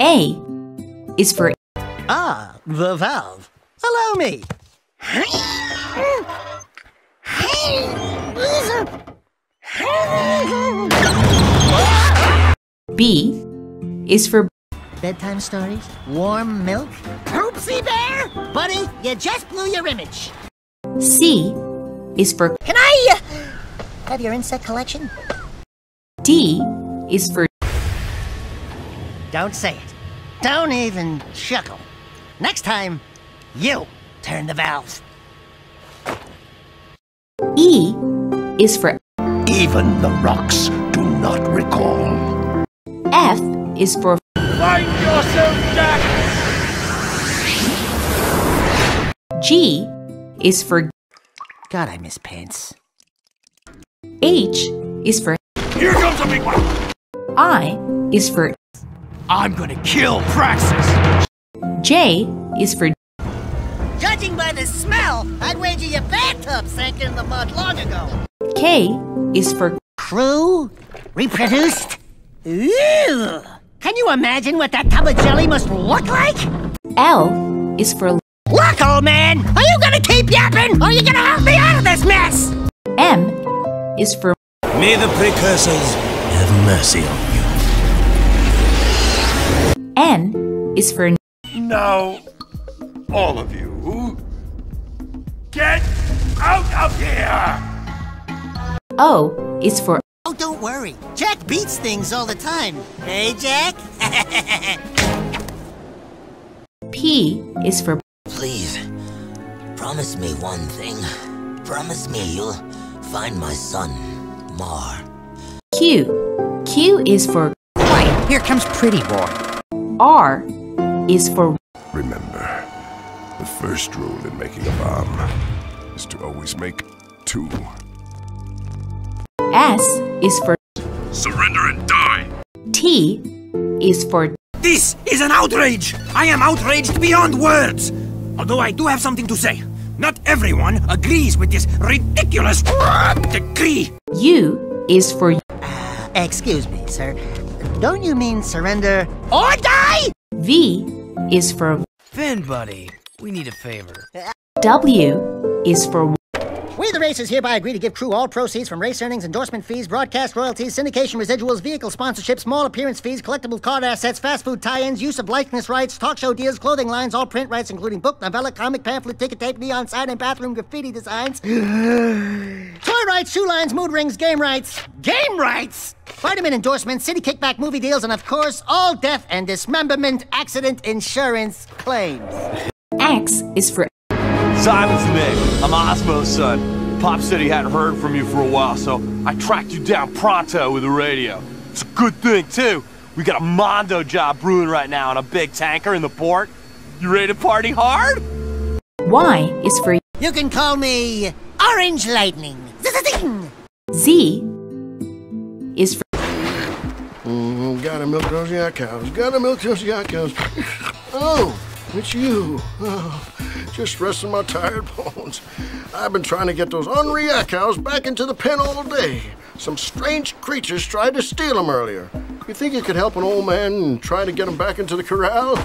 A is for Ah, the valve. Allow me. B is for Bedtime stories? Warm milk? Poopsie bear? Buddy, you just blew your image. C is for Can I uh, have your insect collection? D is for Don't say it. Don't even chuckle. Next time, you turn the valves. E is for Even the rocks do not recall. F is for Find yourself, Jak! G is for God, I miss pants. H is for Here comes a big one! I is for I'm gonna kill Praxis! J is for Judging by the smell, I'd wager your bathtub sank in the mud long ago. K is for Krew? Reproduced? Ew! Can you imagine what that tub of jelly must look like? L is for Look, old man! Are you gonna keep yapping, or are you gonna help me out of this mess? M is for May the precursors have mercy on you. N is for Now, all of you, get out of here! O is for Oh, don't worry. Jak beats things all the time. Hey, Jak? P is for Please, promise me one thing. Promise me you'll find my son, Mar. Q. Q is for Quiet, here comes Pretty Boy. R is for Remember, the first rule in making a bomb is to always make two. S is for Surrender and die! T is for This is an outrage! I am outraged beyond words! Although I do have something to say. Not everyone agrees with this ridiculous decree! U is for Excuse me, sir. Don't you mean surrender or die? V is for Vin, buddy, we need a favor. W is for We, the racers, hereby agree to give Krew all proceeds from race earnings, endorsement fees, broadcast royalties, syndication residuals, vehicle sponsorships, small appearance fees, collectible card assets, fast food tie-ins, use of likeness rights, talk show deals, clothing lines, all print rights, including book, novella, comic, pamphlet, ticket tape, neon sign, and bathroom graffiti designs. Toy rights, shoe lines, mood rings, game rights. Game rights? Vitamin endorsements, city kickback movie deals, and of course, all death and dismemberment accident insurance claims. X is for Ximon's the name. I'm Osmo's son. Pop said he hadn't heard from you for a while, so I tracked you down pronto with the radio. It's a good thing, too. We got a Mondo job brewing right now on a big tanker in the port. You ready to party hard? Y is for You can call me Orange Lightning. Zing! Z is for Mm, gotta milk those yakows. Gotta milk those yakows. Oh, it's you. Oh, just resting my tired bones. I've been trying to get those yakows back into the pen all day. Some strange creatures tried to steal them earlier. You think you could help an old man and try to get him back into the corral?